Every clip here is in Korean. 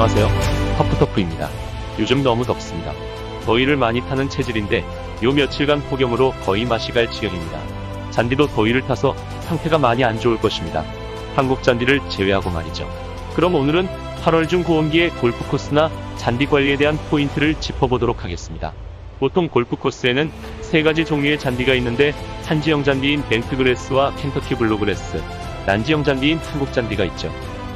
안녕하세요. 터프터프입니다. 요즘 너무 덥습니다. 더위를 많이 타는 체질인데 요 며칠간 폭염으로 거의 맛이 갈 지경입니다. 잔디도 더위를 타서 상태가 많이 안 좋을 것입니다. 한국 잔디를 제외하고 말이죠. 그럼 오늘은 8월 중 고온기의 골프 코스나 잔디 관리에 대한 포인트를 짚어보도록 하겠습니다. 보통 골프 코스에는 세 가지 종류의 잔디가 있는데 한지형 잔디인 bentgrass와 Kentucky bluegrass, 난지형 잔디인 한국 잔디가 있죠.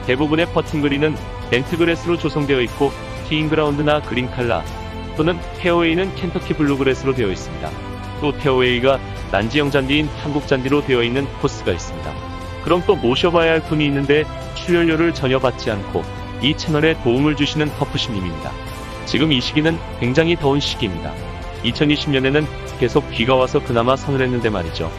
대부분의 퍼팅 그린은 bentgrass로 조성되어 있고 티잉그라운드나 그린 칼라 또는 페어웨이는 Kentucky bluegrass로 되어 있습니다. 또 페어웨이가 난지형 잔디인 한국 잔디로 되어 있는 코스가 있습니다. 그럼 또 모셔봐야 할 분이 있는데 출연료를 전혀 받지 않고 이 채널에 도움을 주시는 터프신님입니다. 지금 이 시기는 굉장히 더운 시기입니다. 2020년에는 계속 비가 와서 그나마 서늘했는데 말이죠.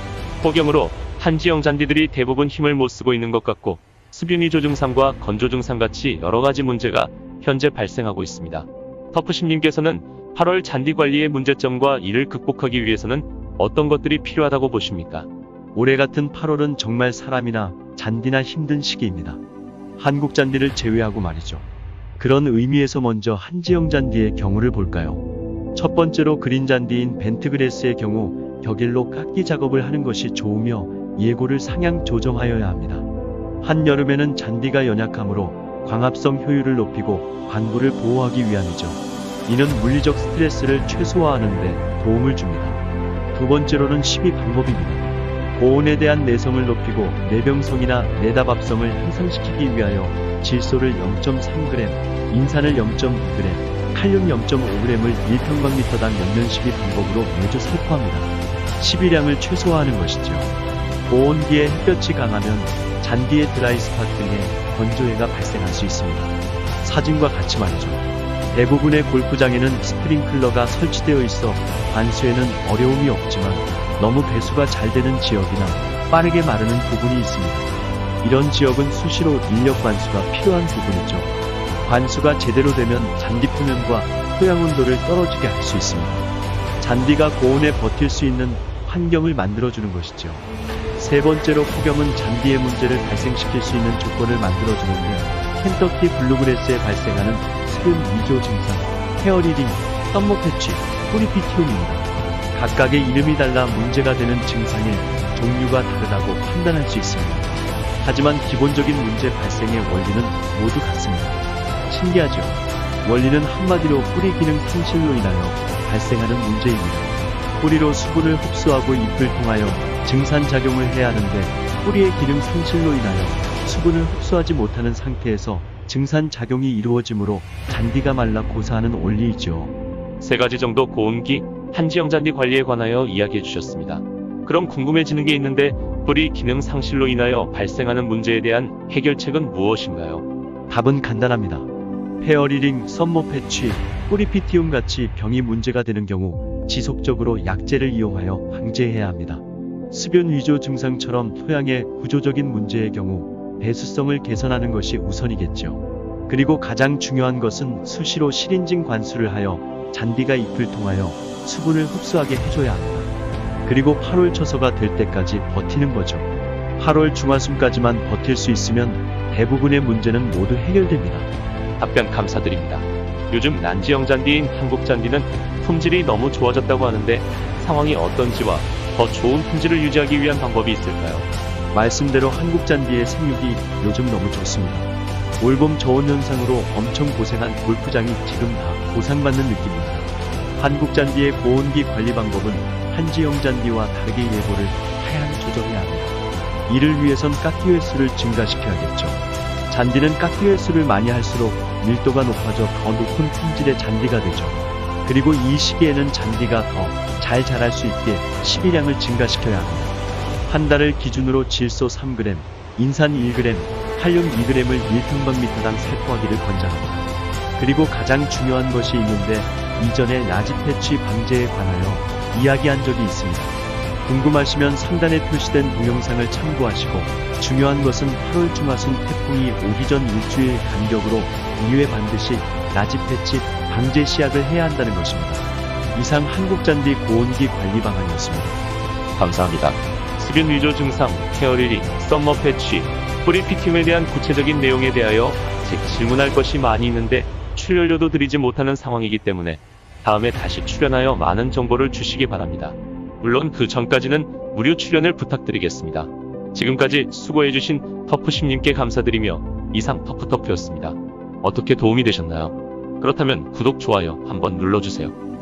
폭염으로 한지형 잔디들이 대부분 힘을 못 쓰고 있는 것 같고 수분이 조증상과 건조 증상 같이 여러 가지 문제가 현재 발생하고 있습니다. 터프심님께서는 8월 잔디 관리의 문제점과 이를 극복하기 위해서는 어떤 것들이 필요하다고 보십니까? 올해 같은 8월은 정말 사람이나 잔디나 힘든 시기입니다. 한국 잔디를 제외하고 말이죠. 그런 의미에서 먼저 한지형 잔디의 경우를 볼까요? 첫 번째로 그린 잔디인 벤트그레스의 경우 격일로 깎기 작업을 하는 것이 좋으며 예고를 상향 조정하여야 합니다. 한여름에는 잔디가 연약하므로 광합성 효율을 높이고 관부를 보호하기 위함이죠. 이는 물리적 스트레스를 최소화하는 데 도움을 줍니다. 두 번째로는 시비 방법입니다. 고온에 대한 내성을 높이고 내병성이나 내답합성을 향상시키기 위하여 질소를 0.3g, 인산을 0.2g, 칼륨 0.5g을 1평방미터당 연면 시비 방법으로 매주 살포합니다. 시비량을 최소화하는 것이죠. 고온기에 햇볕이 강하면 잔디의 드라이 스팟 등의 건조해가 발생할 수 있습니다. 사진과 같이 말이죠. 대부분의 골프장에는 스프링클러가 설치되어 있어 관수에는 어려움이 없지만 너무 배수가 잘 되는 지역이나 빠르게 마르는 부분이 있습니다. 이런 지역은 수시로 인력 관수가 필요한 부분이죠. 관수가 제대로 되면 잔디 표면과 토양 온도를 떨어지게 할 수 있습니다. 잔디가 고온에 버틸 수 있는 환경을 만들어주는 것이죠. 세 번째로 폭염은 잔디의 문제를 발생시킬 수 있는 조건을 만들어주는데 Kentucky bluegrass에 발생하는 습윤 위조 증상, fairy ring, summer patch, 뿌리 Pythium입니다. 각각의 이름이 달라 문제가 되는 증상의 종류가 다르다고 판단할 수 있습니다. 하지만 기본적인 문제 발생의 원리는 모두 같습니다. 신기하죠? 원리는 한마디로 뿌리 기능 상실로 인하여 발생하는 문제입니다. 뿌리로 수분을 흡수하고 잎을 통하여 증산작용을 해야 하는데 뿌리의 기능 상실로 인하여 수분을 흡수하지 못하는 상태에서 증산작용이 이루어지므로 잔디가 말라 고사하는 원리이죠. 세 가지 정도 고온기 한지형 잔디 관리에 관하여 이야기해 주셨습니다. 그럼 궁금해지는 게 있는데 뿌리 기능 상실로 인하여 발생하는 문제에 대한 해결책은 무엇인가요? 답은 간단합니다. fairy ring, summer patch, 뿌리 Pythium 같이 병이 문제가 되는 경우 지속적으로 약제를 이용하여 방제해야 합니다. 습윤 위조 증상처럼 토양의 구조적인 문제의 경우 배수성을 개선하는 것이 우선이겠죠. 그리고 가장 중요한 것은 수시로 syringing 관수를 하여 잔디가 잎을 통하여 수분을 흡수하게 해줘야 합니다. 그리고 8월 처서가 될 때까지 버티는 거죠. 8월 중하순까지만 버틸 수 있으면 대부분의 문제는 모두 해결됩니다. 답변 감사드립니다. 요즘 난지형 잔디인 한국 잔디는 품질이 너무 좋아졌다고 하는데 상황이 어떤지와 더 좋은 품질을 유지하기 위한 방법이 있을까요? 말씀대로 한국 잔디의 생육이 요즘 너무 좋습니다. 올봄 저온 현상으로 엄청 고생한 골프장이 지금 다 보상받는 느낌입니다. 한국 잔디의 고온기 관리 방법은 한지형 잔디와 다르게 예보를 하향 조정해야 합니다. 이를 위해선 깎기 횟수를 증가시켜야겠죠. 잔디는 깎기 횟수를 많이 할수록 밀도가 높아져 더 높은 품질의 잔디가 되죠. 그리고 이 시기에는 잔디가 더 잘 자랄 수 있게 시비량을 증가시켜야 합니다. 한 달을 기준으로 질소 3g, 인산 1g, 칼륨 2g을 1평방미터당 살포하기를 권장합니다. 그리고 가장 중요한 것이 있는데 이전에 large patch 방제에 관하여 이야기한 적이 있습니다. 궁금하시면 상단에 표시된 동영상을 참고하시고 중요한 것은 8월 중하순 태풍이 오기 전 일주일 간격으로 2회 반드시 large patch 방제 시약을 해야 한다는 것입니다. 이상 한국잔디 고온기 관리 방안이었습니다. 감사합니다. 습윤 위조 증상, fairy ring, summer patch, 뿌리 Pythium에 대한 구체적인 내용에 대하여 아직 질문할 것이 많이 있는데 출연료도 드리지 못하는 상황이기 때문에 다음에 다시 출연하여 많은 정보를 주시기 바랍니다. 물론 그 전까지는 무료 출연을 부탁드리겠습니다. 지금까지 수고해주신 터프심님께 감사드리며 이상 터프터프였습니다. 어떻게 도움이 되셨나요? 그렇다면 구독, 좋아요 한번 눌러주세요.